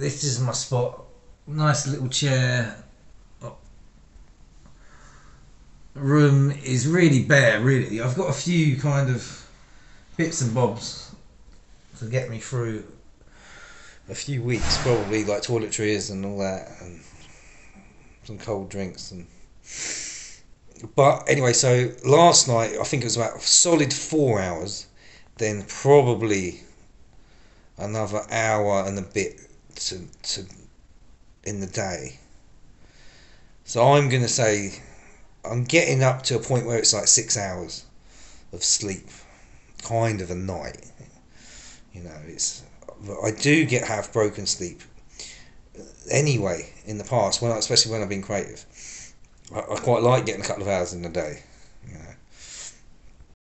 this is my spot. Nice little chair. Room is really bare. Really, I've got a few kind of bits and bobs to get me through a few weeks, probably like toiletries and all that, and some cold drinks and. But anyway, so last night I think it was about solid four hours, then probably another hour and a bit to to in the day. So I'm gonna say I'm getting up to a point where it's like six hours of sleep, kind of a night. You know, it's I do get have broken sleep. Uh, anyway, in the past, when I, especially when I've been creative, I, I quite like getting a couple of hours in the day.